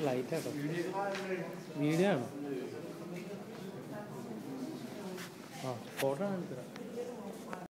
light ആട്ടോ video ആണ് ആ ഫോട്ടോ കാണിച്ചു തരാം